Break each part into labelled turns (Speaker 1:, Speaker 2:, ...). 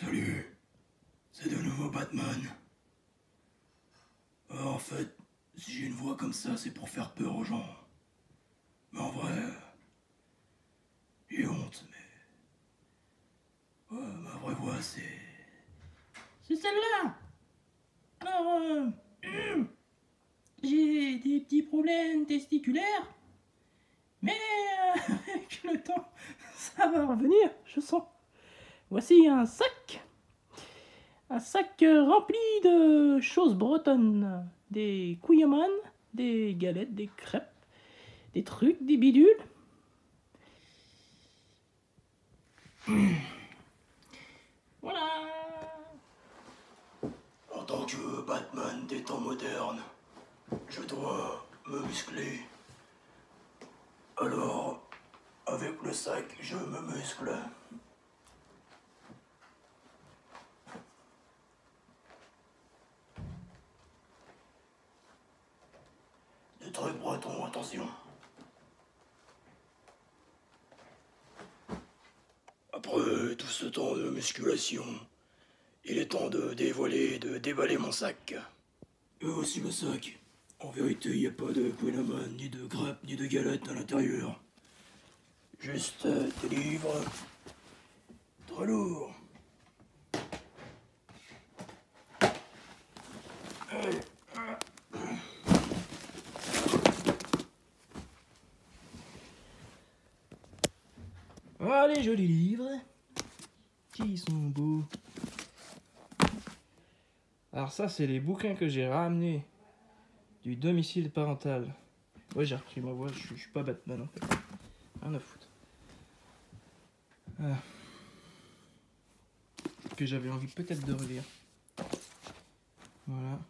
Speaker 1: Salut, c'est de nouveau Batman. Euh, en fait, si j'ai une voix comme ça, c'est pour faire peur aux gens. Mais en vrai, j'ai honte, mais... Ouais, ma vraie voix, c'est...
Speaker 2: C'est celle-là Alors, euh, j'ai des petits problèmes testiculaires, mais euh, avec le temps, ça va revenir, je sens. Voici un sac. Un sac rempli de choses bretonnes. Des couillemans, des galettes, des crêpes, des trucs, des bidules. Voilà.
Speaker 1: En tant que Batman des temps modernes, je dois me muscler. Alors, avec le sac, je me muscle. Attention. Après tout ce temps de musculation, il est temps de dévoiler, de déballer mon sac. Et voici le sac. En vérité, il n'y a pas de Quinaman, ni de grappes, ni de galettes à l'intérieur. Juste des livres. Très lourd. Allez.
Speaker 2: Ah, les jolis livres. Qui sont beaux. Alors ça, c'est les bouquins que j'ai ramenés du domicile parental. Ouais, j'ai repris ma voix, je suis, pas Batman en fait. Rien à foutre. Ah. Que j'avais envie peut-être de relire. Voilà.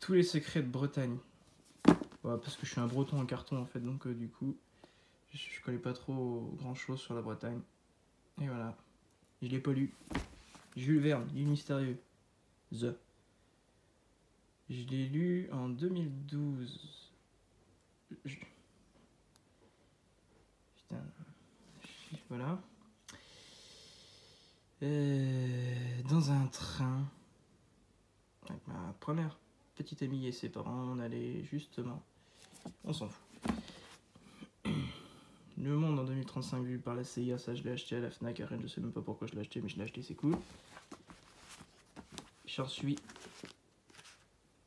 Speaker 2: Tous les secrets de Bretagne. Ouais, parce que je suis un breton en carton en fait, donc euh, du coup, je, connais pas trop grand chose sur la Bretagne. Et voilà. Je l'ai pas lu. Jules Verne, l'île mystérieux. The. Je l'ai lu en 2012. Je- Putain. Voilà. Euh, dans un train. Avec ma première petite amie et ses parents, on allait justement. On s'en fout. Le Monde en 2035 vu par la CIA, ça je l'ai acheté à la Fnac à Rennes, je sais même pas pourquoi je l'ai acheté, mais je l'ai acheté, c'est cool. J'en suis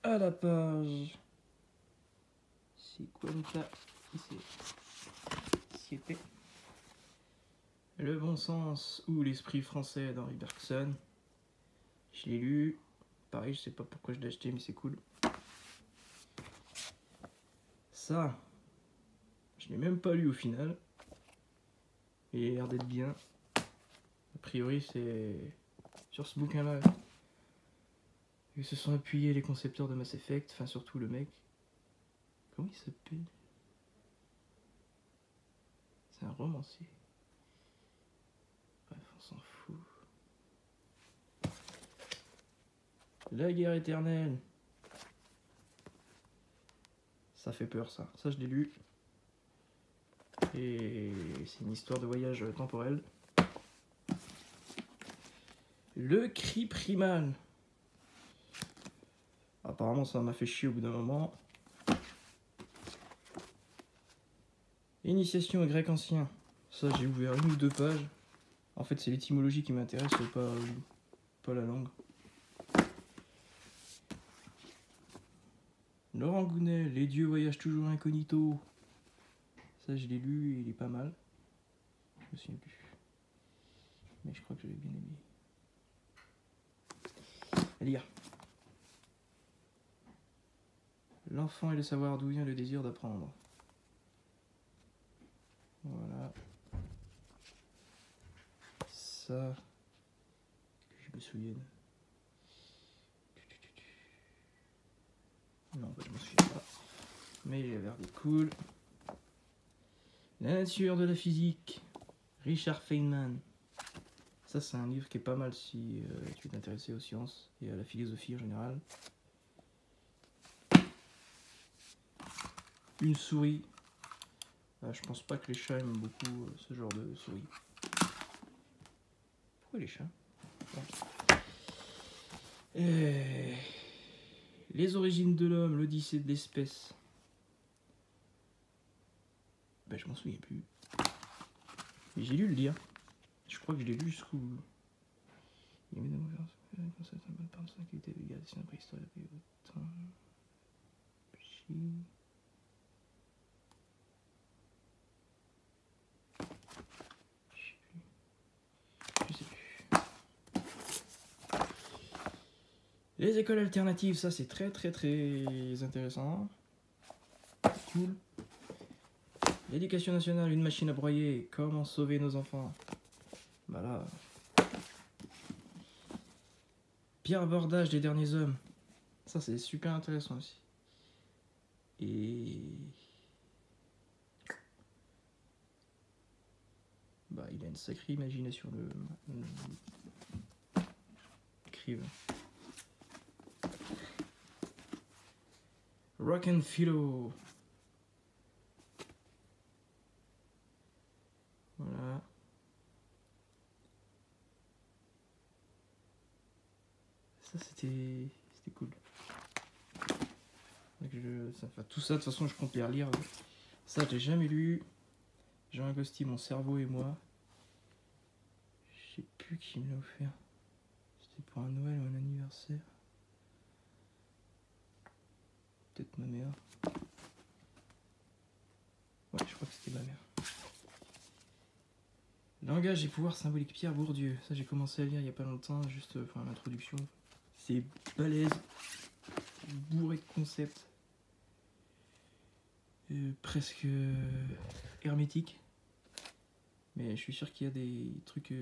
Speaker 2: à la page. C'est quoi C'était Le bon sens ou l'esprit français d'Henri Bergson. Je l'ai lu. Pareil, je sais pas pourquoi je l'ai acheté, mais c'est cool. Ça, je l'ai même pas lu au final. Il a l'air d'être bien. A priori, c'est sur ce bouquin-là. Ils se sont appuyés les concepteurs de Mass Effect, enfin surtout le mec. Comment il s'appelle? C'est un romancier. Bref, on s'en fout. La guerre éternelle. Ça fait peur ça. Ça je l'ai lu. Et c'est une histoire de voyage temporel. Le cri primal. Apparemment ça m'a fait chier au bout d'un moment. Initiation au grec ancien. Ça j'ai ouvert une ou deux pages. En fait c'est l'étymologie qui m'intéresse, pas, pas la langue. Laurent Gounet, Les dieux voyagent toujours incognito. Ça, je l'ai lu il est pas mal. Je me souviens plus. Mais je crois que je l'ai bien aimé. À lire. L'enfant et le savoir d'où vient le désir d'apprendre. Voilà. Ça. Que je me souvienne. Bah, je m'en souviens pas. Mais il a l'air d'être cool. La nature de la physique. Richard Feynman. Ça, c'est un livre qui est pas mal si euh, tu es intéressé aux sciences et à la philosophie en général. Une souris. Ah, je pense pas que les chats aiment beaucoup euh, ce genre de souris. pourquoi les chats? Euh, Les origines de l'homme, l'odyssée de l'espèce. Ben, je m'en souviens plus. J'ai lu le lire. Je crois que je l'ai lu jusqu'où. Il y avait euh, concept, un part de une préhistoire. Chi- Je sais plus. Je sais plus. Les écoles alternatives, ça c'est très très très intéressant. Cool. L'éducation nationale, une machine à broyer. Comment sauver nos enfants Bah là. Pierre abordage des derniers hommes. Ça c'est super intéressant aussi. Et. Bah il a une sacrée imagination écrivain. Rock and Philo. Voilà. Ça c'était c'était cool. Je- ça- enfin, tout ça de toute façon je compte les relire. Ça j'ai jamais lu. Jean Agosti, mon cerveau et moi. Je sais plus qui me l'a offert. C'était pour un Noël ou un anniversaire. Peut-être ma mère. Ouais, je crois que c'était ma mère. Langage et pouvoir symbolique Pierre Bourdieu. Ça, j'ai commencé à lire il y a pas longtemps, juste euh, enfin l'introduction. C'est balèze, bourré de concepts, euh, presque euh, hermétique. Mais je suis sûr qu'il y a des trucs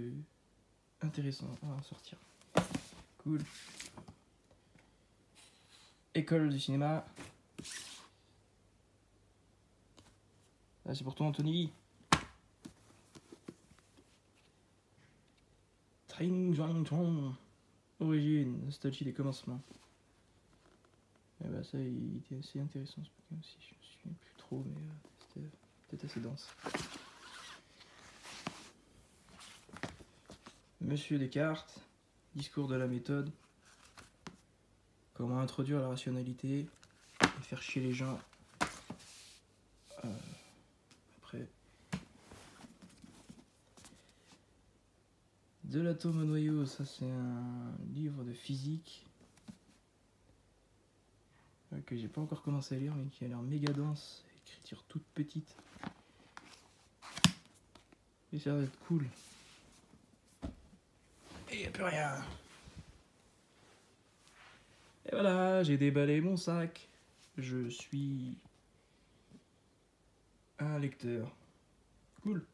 Speaker 2: intéressants à en sortir. Cool. École du cinéma. Ah, c'est pour toi, Anthony. Tring Zhuang Chong. Origine, nostalgie des commencements. Et bah ça, il était assez intéressant ce bouquin aussi. Je me souviens plus trop, mais euh, c'était peut-être assez dense. Monsieur Descartes, discours de la méthode. Comment introduire la rationalité et faire chier les gens. Euh, après. De l'atome au noyau, ça c'est un livre de physique euh, que j'ai pas encore commencé à lire mais qui a l'air méga dense, écriture toute petite. Et ça va être cool. Et y a plus rien. Et voilà, j'ai déballé mon sac. Je suis un lecteur. Cool.